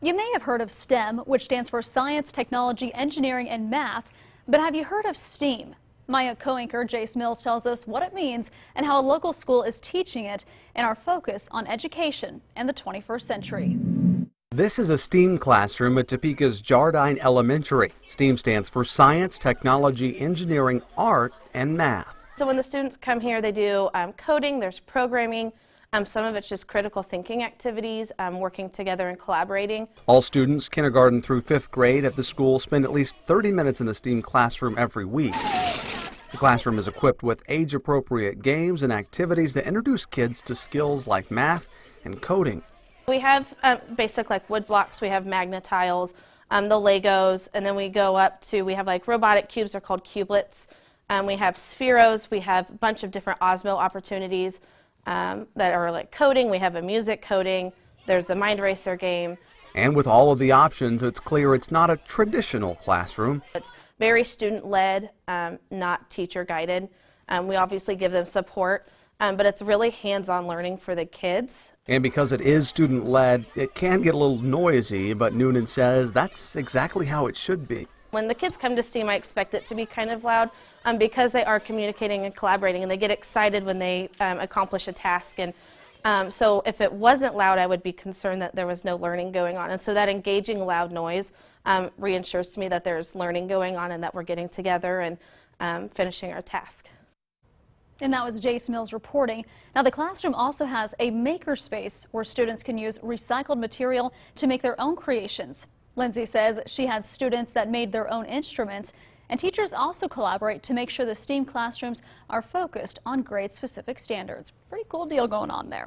You may have heard of STEM, which stands for Science, Technology, Engineering, and Math, but have you heard of STEAM? Maya co-anchor Jace Mills tells us what it means and how a local school is teaching it in our focus on education and the 21st century. This is a STEAM classroom at Topeka's Jardine Elementary. STEAM stands for Science, Technology, Engineering, Art, and Math. So when the students come here, they do um, coding, there's programming, um, some of it's just critical thinking activities, um, working together and collaborating. All students, kindergarten through fifth grade at the school, spend at least 30 minutes in the STEAM classroom every week. The classroom is equipped with age appropriate games and activities that introduce kids to skills like math and coding. We have um, basic like wood blocks, we have Magna-Tiles, um, the Legos, and then we go up to, we have like robotic cubes, they're called cubelets. Um, we have spheros, we have a bunch of different Osmo opportunities um, that are like coding. We have a music coding. There's the Mind Racer game. And with all of the options, it's clear it's not a traditional classroom. It's very student led, um, not teacher guided. Um, we obviously give them support, um, but it's really hands on learning for the kids. And because it is student led, it can get a little noisy, but Noonan says that's exactly how it should be. When the kids come to STEAM, I expect it to be kind of loud um, because they are communicating and collaborating and they get excited when they um, accomplish a task. And um, so if it wasn't loud, I would be concerned that there was no learning going on. And so that engaging loud noise um, reassures to me that there's learning going on and that we're getting together and um, finishing our task. And that was Jace Mills reporting. Now, the classroom also has a makerspace where students can use recycled material to make their own creations. Lindsay says she had students that made their own instruments, and teachers also collaborate to make sure the STEAM classrooms are focused on grade-specific standards. Pretty cool deal going on there.